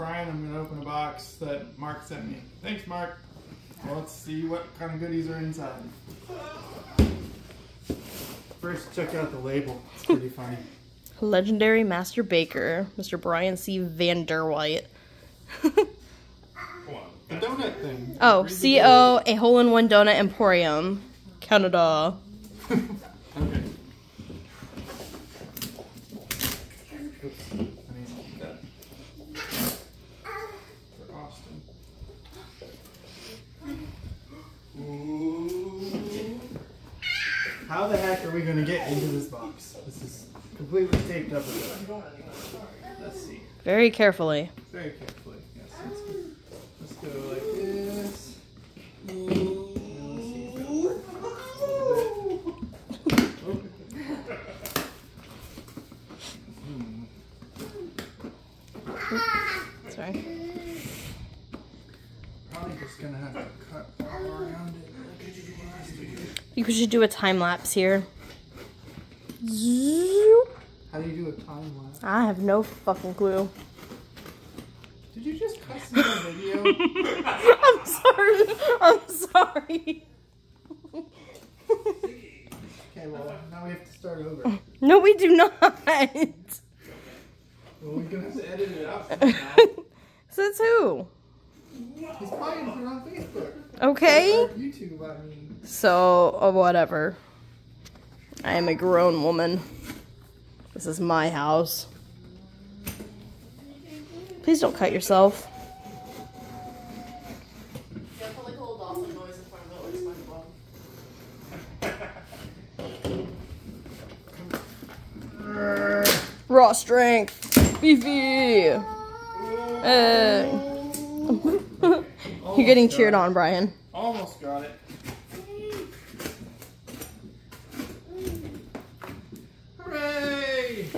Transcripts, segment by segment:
Bryan. I'm gonna open a box that Mark sent me. Thanks, Mark. Well, let's see what kind of goodies are inside. First, check out the label. It's pretty funny. Legendary Master Baker, Mr. Bryan C. Vanderwhite. The donut thing. Oh, Read the C O, a hole in one donut emporium, Canada. Okay. Oops. I need to keep that for Austin. Ooh. How the heck are we gonna get into this box? This is completely taped up. Let's see. Very carefully. Very carefully. Yes. Let's, let's go like this. And let's see if that works a little bit. Sorry. Probably just gonna have to cut around it. You should do a time lapse here. How do you do a time lapse? I have no fucking clue. Did you just cuss in the video? I'm sorry. I'm sorry. Okay, well now we have to start over. No, we do not. Well, we're gonna have to edit it out somehow. Says who? He's it on Facebook. Okay. YouTube, I mean. So, uh, whatever. I am a grown woman. This is my house. Please don't cut yourself. Raw strength. Beefy. Uh, you're getting cheered on, Bryan. Almost got it.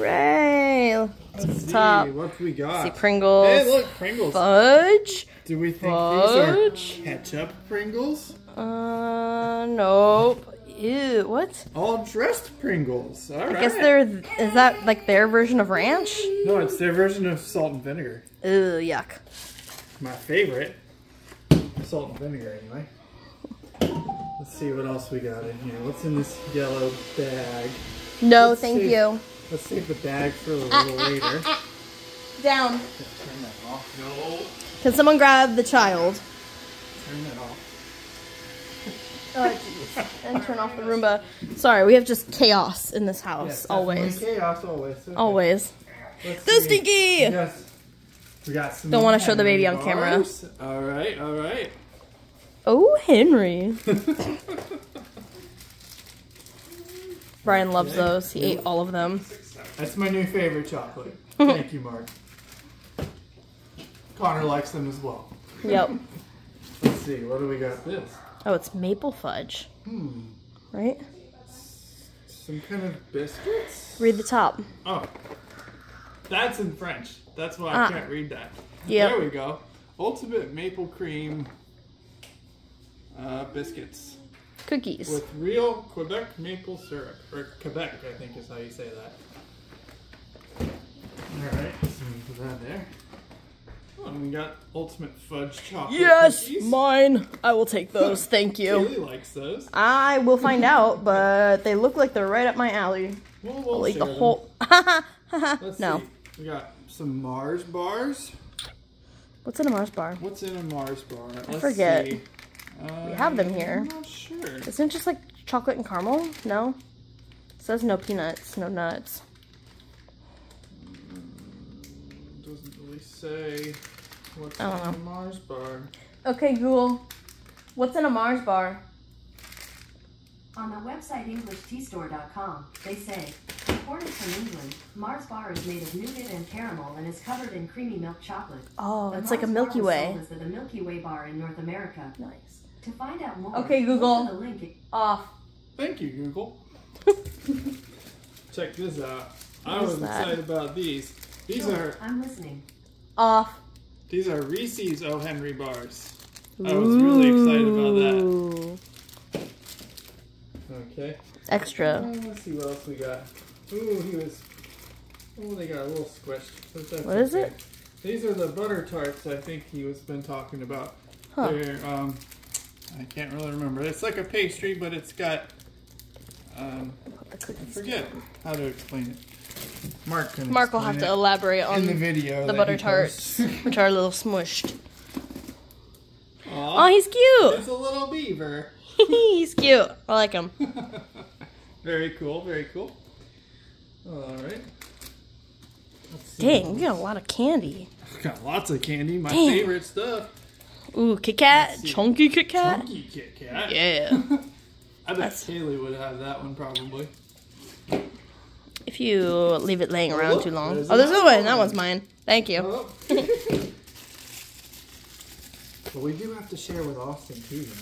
Hooray! Let's see top. what we got. See Pringles. Hey, look, Pringles. Fudge. Do we think Fudge. these are ketchup Pringles? Uh, nope. Ew, what? All dressed Pringles. All right. I guess they're, is that like their version of ranch? No, it's their version of salt and vinegar. Ew, yuck. My favorite. Salt and vinegar, anyway. Let's see what else we got in here. What's in this yellow bag? No, Let's thank see. you. Let's save the bag for a little ah, ah, ah, later. Down. Turn that off. No. Can someone grab the child? Turn that off. Oh, jeez. And turn off the Roomba. Sorry, we have just chaos in this house. Yes, always. Chaos always. Okay. Always. Let's Go see. Stinky! Yes. We got some. Don't wanna show the baby on Henry camera. All right, all right. Oh, Henry. Bryan loves those. He ate all of them. That's my new favorite chocolate. Thank you, Mark. Connor likes them as well. Yep. Let's see, what do we got this? Oh, it's maple fudge, Hmm, right? some kind of biscuits? Read the top. Oh, that's in French. That's why Ah. I can't read that. Yep. There we go. Ultimate maple cream uh, biscuits Cookies. with real Quebec maple syrup. Or Quebec, I think is how you say that. Alright, so we put that there. Oh, and we got ultimate fudge chocolate Yes, cookies. mine. I will take those. Thank you. Kaylee likes those. I will find out, but they look like they're right up my alley. Well, we'll I'll eat the them. whole. Let's no. see. We got some Mars bars. What's in a Mars bar? What's in a Mars bar? Let's forget. See. Uh, We have them here. I'm not sure. Isn't it just like chocolate and caramel? No. It says no peanuts, no nuts. Doesn't really say what's I don't in a Mars bar. Okay, Google. What's in a Mars bar? On the website EnglishTeaStore.com, they say, imported from England, Mars bar is made of nougat and caramel and is covered in creamy milk chocolate. Oh, The it's like a Mars Milky bar was Way. sold as the Milky Way bar in North America. Nice. To find out more, Okay, Google. the link. Off. Thank you, Google. Check this out. I was that? excited about these. These are I'm listening. Off. these are Reese's O Henry bars. I was really excited about that. Okay. Extra. Uh, let's see what else we got. Ooh, he was. Oh, they got a little squished. But that's What is okay. it? These are the butter tarts I think he was been talking about. Huh. They're um I can't really remember. It's like a pastry, but it's got um I forget how to explain it. Mark can Mark will have to elaborate on the video. the butter tarts, which are a little smushed. Oh, he's cute. it's a little beaver. he's cute. I like him. very cool, very cool. All right. Let's see. Dang, we got a lot of candy. Got lots of candy. My Dang. favorite stuff. Ooh, Kit Kat, chunky Kit Kat. Chunky Kit Kat. Yeah. I bet That's- Kaylee would have that one probably. if you leave it laying Oh, around look, too long. there's Oh, there's another one. That one's mine. Thank you. Oh. but we do have to share with Austin too, you know.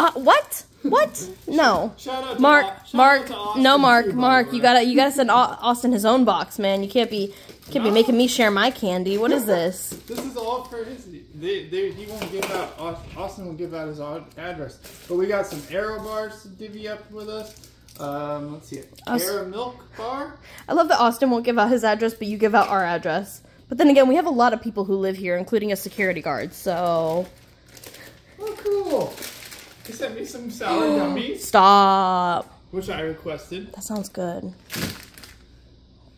Uh, what? What? No. Shout out to Mark, shout Mark, out to Austin no, Mark, too, by the Mark, you gotta, you gotta send Austin his own box, man. You can't be, can't be making me share my candy. What is this? This is all for his. They, they, he won't give out. Austin will give out his address. But we got some Aero bars to divvy up with us. Um, let's see. Aero milk bar. I love that Austin won't give out his address, but you give out our address. But then again, we have a lot of people who live here, including a security guard. So Oh, cool. He sent me some sour gummies, stop. which I requested. That sounds good.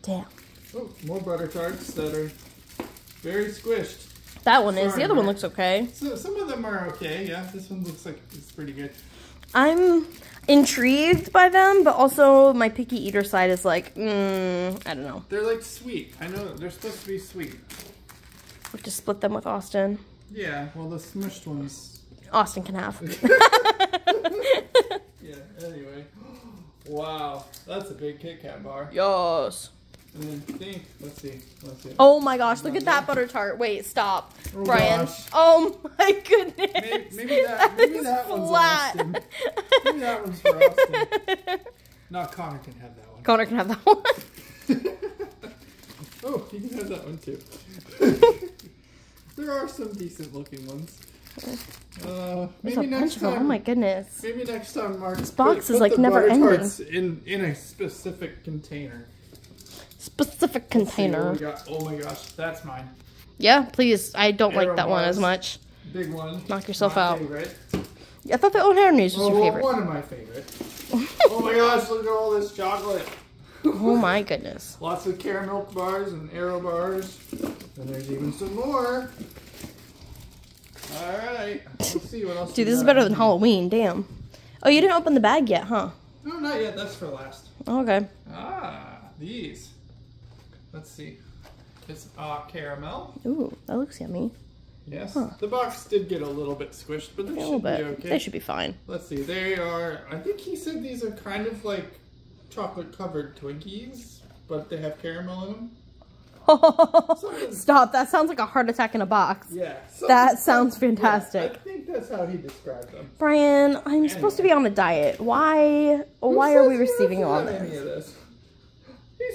Damn. Oh, more butter tarts that are very squished. That one is. The other one looks okay. So some of them are okay. Yeah, this one looks like it's pretty good. I'm intrigued by them, but also my picky eater side is like, mm, I don't know. They're like sweet. I know they're supposed to be sweet. We have to split them with Austin. Yeah. Well, the smushed ones. Austin can have. Yeah. Anyway. Wow, that's a big Kit Kat bar. yes. And then think. Let's see. Let's see. Oh my gosh, look at that butter tart. Wait, stop. Oh Bryan. gosh. Oh my goodness. Maybe, maybe that. Maybe that one's. Austin. Maybe that one's for Austin. No, Connor can have that one. Connor can have that one. Oh, he can have that one too. there are some decent looking ones. Uh, maybe next time. Oh my goodness. Maybe next time, Mark. This box is, like, never ending. in in a specific container. Specific See what container. Oh my gosh, that's mine. Yeah, please. I don't like that one as much. Big one. Knock yourself My out. Favorite. I thought the hair news was Oh, your favorite. one of my favorite. oh my gosh, look at all this chocolate. Oh my goodness. Lots of caramel bars and Aero bars. And there's even some more. Alright. Let's see what else. Dude, this is better than. Halloween. Damn. Oh, you didn't open the bag yet, huh? No, not yet. That's for last. Okay. Ah, these. Let's see. It's uh, caramel. Ooh, that looks yummy. Yes. Huh. The box did get a little bit squished, but they should little be okay. They should be fine. Let's see. They are. I think he said these are kind of like chocolate covered Twinkies, but they have caramel in them. Stop. That sounds like a heart attack in a box. Yeah. That sounds Yeah, fantastic. I think that's how he described them. Bryan, I'm supposed to be on a diet. Why? Why are we Who receiving all have Any of this?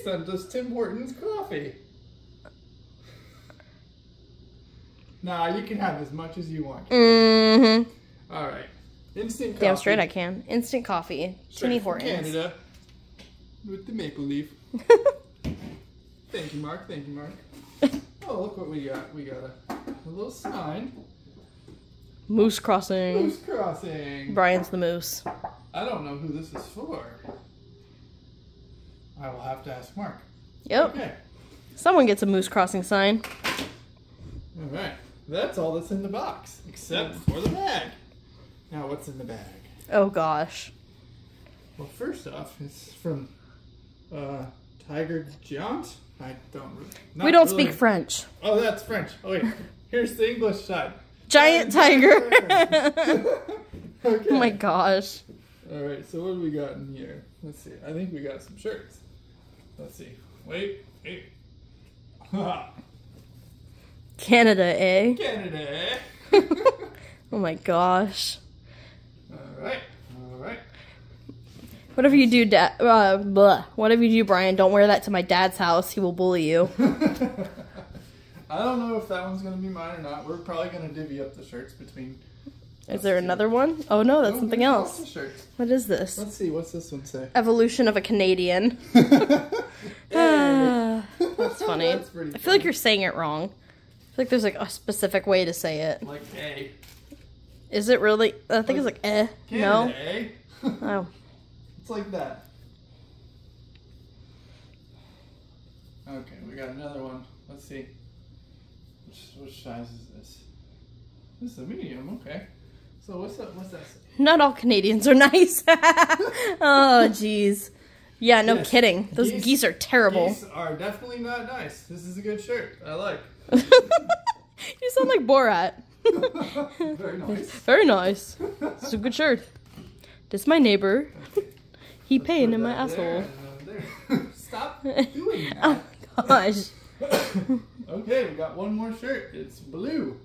Sent us Tim Hortons coffee. Nah, you can have as much as you want. Mm-hmm. All right. Instant coffee. Damn straight I can. Instant coffee. Straight Timmy Hortons. Canada. With the maple leaf. Thank you, Mark. Thank you, Mark. Oh, look what we got. We got a, a little sign. Moose crossing. Moose Crossing. Bryan's the moose. I don't know who this is for. I will have to ask Mark. Yep. Okay. Someone gets a moose crossing sign. All right. That's all that's in the box, except for the bag. Now, what's in the bag? Oh gosh. Well, first off, it's from uh, Tiger Giant. I don't. re- not we don't really- speak French. Oh, that's French. Oh wait, here's the English side. Giant tiger. okay. oh my gosh. All right. So what do we got in here? Let's see. I think we got some shirts. Let's see. Wait. Wait. Canada, eh? Canada. eh? Oh my gosh. All right. All right. Whatever you do, dad. Uh, blah. Whatever you do, Bryan, don't wear that to my dad's house. He will bully you. I don't know if that one's gonna be mine or not. We're probably gonna divvy up the shirts between. Is there another one? Oh no, that's Oh, something else. What is this? Let's see. What's this one say? Evolution of a Canadian. Ah, that's funny. That's pretty I feel like you're saying it wrong. I feel like there's like a specific way to say it. Like A. Is it really? I think it's like eh. No. Eh? Oh. It's like that. Okay, we got another one. Let's see. Which, which size is this? This is a medium. Okay. So what's that? What's that? say? Not all Canadians are nice. oh, jeez. Yeah, no Yes. kidding. Those Geese- geese, are terrible. These are definitely not nice. This is a good shirt. I like. you sound like Borat. Very nice. Very nice. It's a good shirt. This is my neighbor. He paying in my there asshole. there. Stop doing that. Oh gosh. okay, we got one more shirt. It's blue.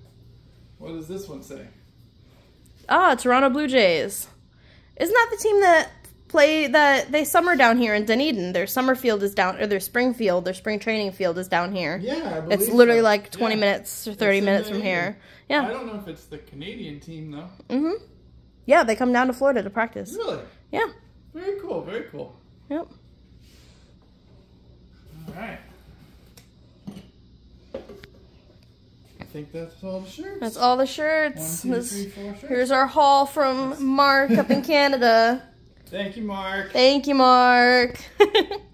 What does this one say? Ah, Toronto Blue Jays. Isn't that the team that play that they summer down here in Dunedin? Their summer field is down, or their spring field, their spring training field is down here. Yeah, I believe It's literally so. like 20 Yeah. minutes or 30 in minutes from here. Yeah. I don't know if it's the Canadian team though. Mm-hmm. Yeah, they come down to Florida to practice. Really? Yeah. Very cool. Very cool. Yep. All right. Think that's all the shirts. That's all the One, two, This- three, shirts. here's our haul from Mark up in Canada. Thank you, Mark. Thank you, Mark.